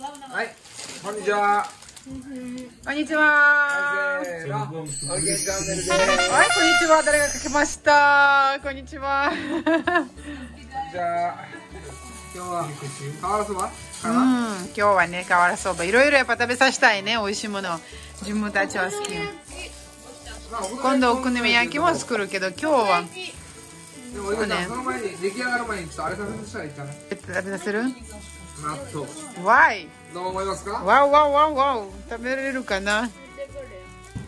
はい、こんにちは。こんにちは。はい、こんにちは。誰が書きました。こんにちは。じゃあ、今日は、瓦そばうん、かな、今日はね、瓦そば。いろいろやっぱ食べさせたいね、美味しいもの。自分たちは好き。今度お好み焼きも作るけど、今日はでも、その前に、出来上がる前に、ちょっとあれ食べさせたらいいかな。食べさせる？納豆。わい。どう思いますかわおわおわおわお。食べれるかな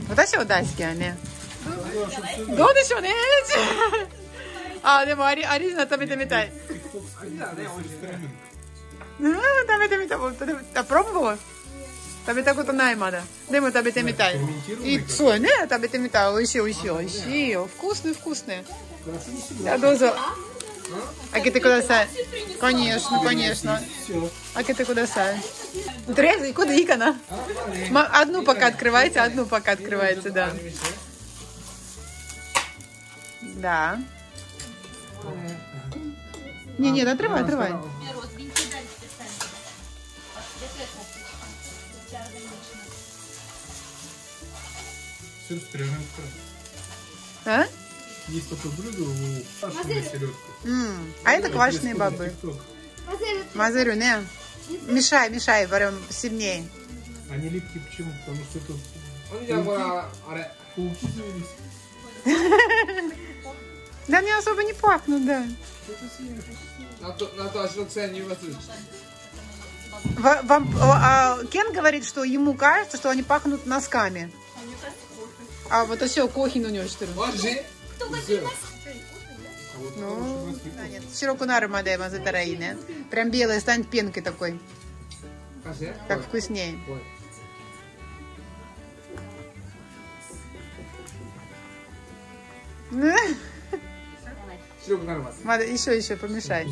私は大好きやね。どうでしょうね。あ、でもアリ、アリーナ食べてみたい。あれだね、美味しいね。うん、食べてみたもん。食べあ、プロボ食べたことないまだ。でも食べてみたい。いそうやね。食べてみたい。美味しい美味しい美味しいよ。вкусно вкусно。じゃあどうぞ。 Аки ты куда кудасай. Конечно, конечно. Акиты кудасай. Реально, и куда ну, икона? Одну пока открывайте, одну пока открывайте, да. Да. Не, нет, отрывай, отрывай. А? Есть такой брыгал, квашеная селедка. М, А это квашеные бобы. Мазырю, не? Мешай, мешай, варим сильнее. Они липкие почему? Потому что это пауки завелись. Да они особо не пахнут, да. Наташа, цены не Ва- Вам, а, Кен говорит, что ему кажется, что они пахнут носками. А, а вот все, кохин у него что ли? Ну, сироку нару мадаема затараине. Прям белая, станет пенкой такой. Как вкуснее. Надо еще, еще помешай.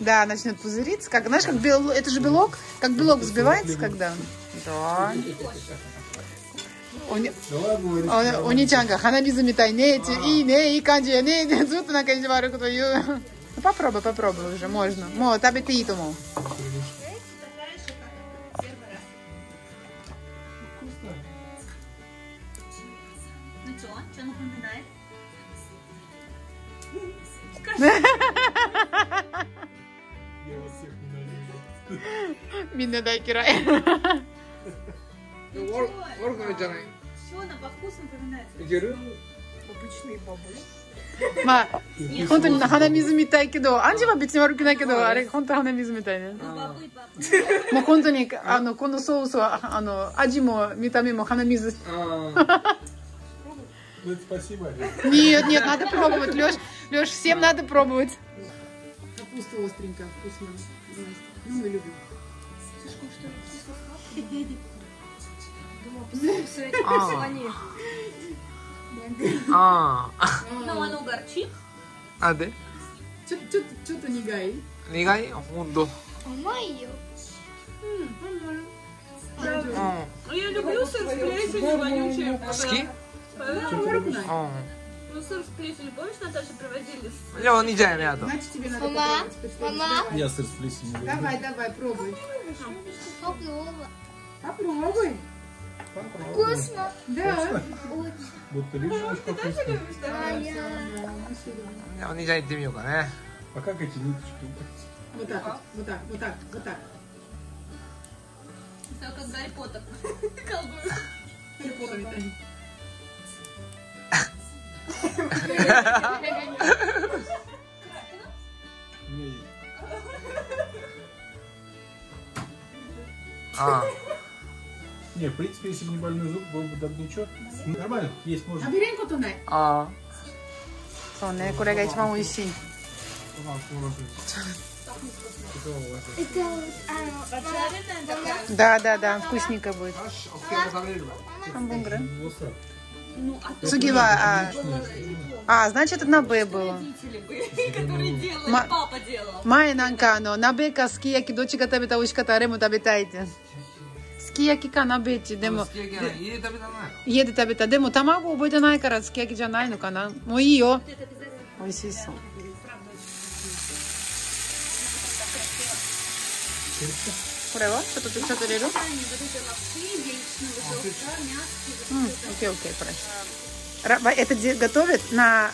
Да, начнет пузыриться. Как, знаешь, как бел... это же белок, как белок взбивается, когда. Да. おに Давай говори. おお兄ちゃんが鼻水みたいねっていいねいい感じやねってずっとなんか意地悪いこと言う попробуй попробуй уже можно もう食べていいと思う Ну что, что напоминает? Я вас всех ненавижу. みんな大嫌いでも悪悪くないじゃない。 Что она по вкусу напоминает? いける まあ本当に鼻水みたいけどアンジは別に悪くないけどあれ本当鼻水みたいね Бабы и папы. もう本当にあのこのソースはあの味も見た目も鼻水ああ。 Ну, это спасибо, Олег. нет нет надо пробовать Леш Леш всем надо пробовать капуста остренькая вкусно ну мы любимああ。 Но оно позвони. А. Ну, оно горчит. А, да? Что-то нигай. Нигай? Хундо. А, Умай Я люблю сыр с плесенью вонючий. Ски? А. Ну, сыр с плесенью, помнишь, Наташа привозили? Я он не рядом. Значит, тебе надо мама. Я сыр с плесенью. Давай, давай, пробуй. Попробуй. Попробуй. Вкусно. Да. Вот ты решила, что вкусно. А я... У нельзя идти мимо, да? А как эти ниточки? Вот так, вот так, вот так, вот так. Это как Гарри Поттер. Колдует. Гарри Поттер, Виталий. А. あ Не, в принципе, если бы не больной зуб, был бы да ничего. Ну, Нормально, есть можно. 食べれんことない。あ。あそうね、これが一番美味しい。 あ。そうなんですよ。 Это вот, а, мама, Да, да, да, вкусненько будет. よし、オッケー、食べれるわ。 Хамбунгры. Волоса. Ну, а Сугива, а, а, значит, на Б было. родители были, которые делали, Ма- папа делал. 前なんかあの鍋かすき焼きどっちが食べたら美味しかったあれも食べたいってす き焼きか鍋っちでもすき焼きはね家で食べたのよ。家で食べたでも卵覚えてないからすき焼きじゃないのかなもういいよ美味しそう これはちょっとちょっと入れるうんオッケーオッケーこれ Ра- Это де- готовят на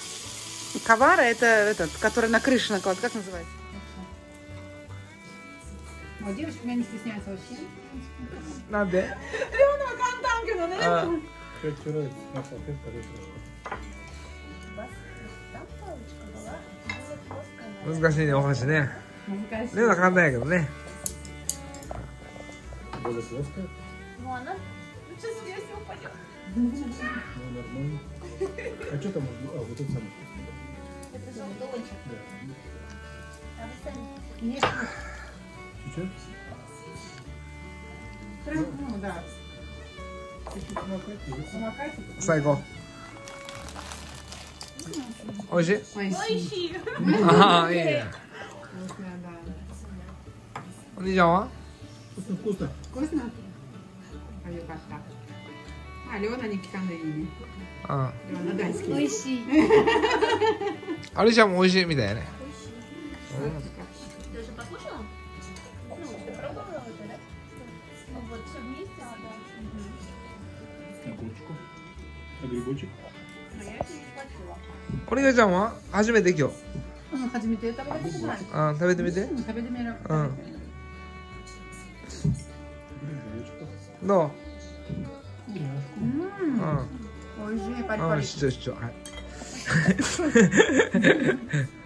ковара, это этот, который на крыше накладывают, как называется? Вот девочка меня не стесняется вообще. なんで簡単けどね。あ Как вчера на салфетке это 難しいねお箸ね難しい。レオナ簡単やけどね более плоская. Ну, она Ну, нормально. А что там? А, вот это самое. Чуть-чуть? Прям, ну да. Чуть-чуть помакать, и вот. Помакать. 最高おいしい Ой, ああいいね Вкусно, да. お兄ちゃんは Вкусно, вкусно. Вкусно? А,よかった。あ、レオナに聞かんでいいね。うんレオナ大好き。美味しい。アリシャも美味しいみたいやね Ты это не схватила. お兄ちゃんは初めて今日うん、初めて食べたことない。あ食べてみてうん食べてみる。うん。 Грибочку. どううん。うん美味しい、パリうんパリ。主張主張はいね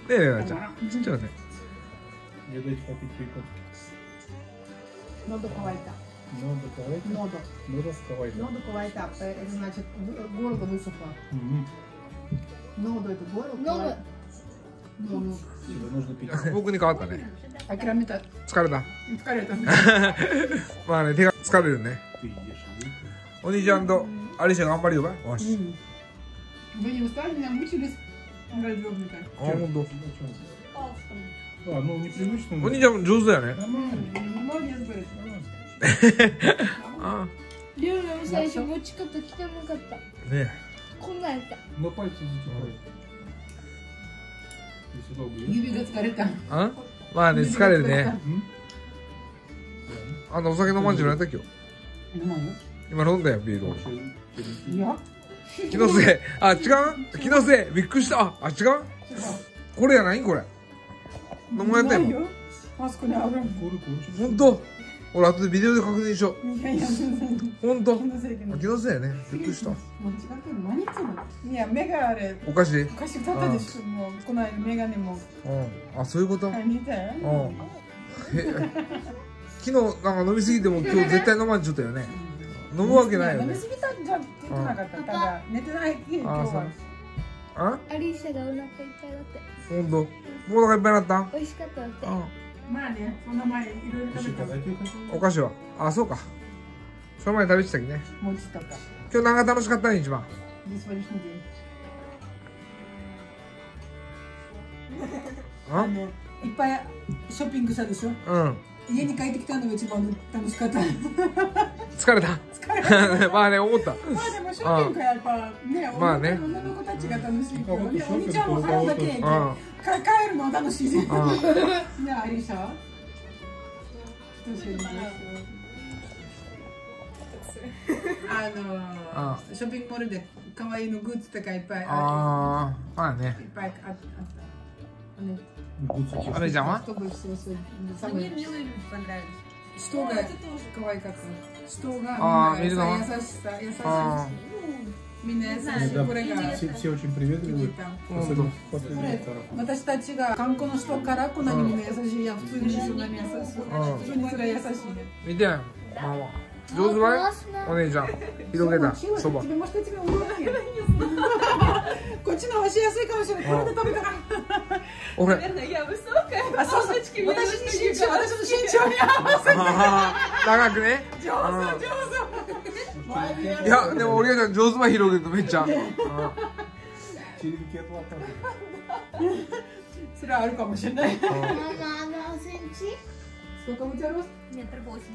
えレオナちゃん主張ね Мне дайте попить чайку. 喉乾いた。 Надо давайте. Ноду. Надо давайте. Ноду乾いた. Это значит, г- горло высохло. Мгм. Ноду это горло. Ноду.乾い- Ноду. Тебе нужно пить. 僕に変わったね諦めた。疲れた疲れた。まあね手が疲れるね Ты ешь. お兄ちゃんとアリシャ頑張るよかいよし Вы не устали, меня мучились. Разлёбника. あほんと А, ну непривычно. お兄ちゃんも上手だよね Нормально. Молодец, говорит. ありょうの最初持ち方汚かった。ね。こんなんやった。指が疲れたあまあね疲れるね。あのお酒飲まんじゃない？た今日今飲んだよビール。をいや。気のせい。あ違う？気のせい。びっくりした。あ違う？これやない？これ。飲まれたよ。マスクにあるん。ほんと俺後でビデオで確認しよいやいや、全然。うほんと気のせいやねびっくりした間違ってる。何言ってんのいや、目があれ。おかしいおかしかったでしょ。もう、この間メガネも。うんあそういうこと？うんはい、見て。へ 昨日なんか飲みすぎても 今日絶対飲まんちゃったよね飲むわけないよね飲みすぎたんじゃ言ってなかった。ただ、寝てない日、今日あそうは。あ？アリーシャがお腹いっぱいだって。ほんともうお腹いっぱいになった？美味しかったって。うんまあね、その前いろいろ食べた。お菓子は、あ、そうか。その前食べてたきね。餅とか。今日何か楽しかった？ね、一番。あの、いっぱいショッピングしたでしょ？うん。家に帰ってきたのが一番楽しかった。ま疲れた。まあね思った。あでもショッピングはやっぱねまあね。女の子たちが楽しいけど、うんねお兄ちゃんも払うだけ帰るの楽しい。じゃん。ねうんアリシャあのうショッピングモールで可愛いのグッズとかいっぱいああーまあね。いっぱいああった。ね Гуцики. あれちゃんは чтобы все, все, Мне милые люди понравились. 人が可愛かった人があーみんな見るの優しさ優しあさみんな優しい Да, これが все, все очень 気 приветливые. に入った Особенно в последних тарах. 私たちが観光の人からこんなにみんな優しいいや普通にそんなに優しい普通にそれは優しいね見てママ上手ばいお姉ちゃん広げたそば自分も一つが多い こっちの方がしやすいかもしれないこれで食べたら俺 Наверное, я высокая. あそうそう Мамочки, 私 мне に身 нужно 長私の身長に合わせて長くね上手上手いやでも俺が上手ば広げるとめっちゃうん Черенки от лопаты. それはあるかもしれないママ、何センチ сколько у тебя рост Метр восемьдесят.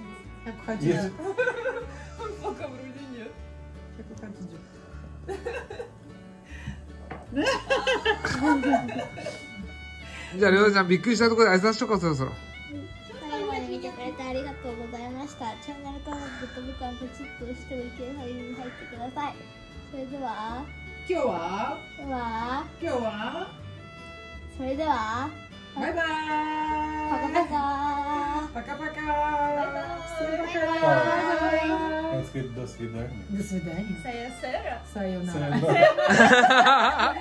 180 Пока вроде нет. じゃありょうちゃんびっくりしたところで挨拶しとこうそろそろ。最後まで見てくれてありがとうございます。した。チャンネル登録とボタンポチッと押しておいて入入ってください。それでは。今日は？では？今日は？それでは。バイバイ。パカパカ Пока-пока. Пока. До свидания. До свидания. Сайонара. Сайонара. Сайонара.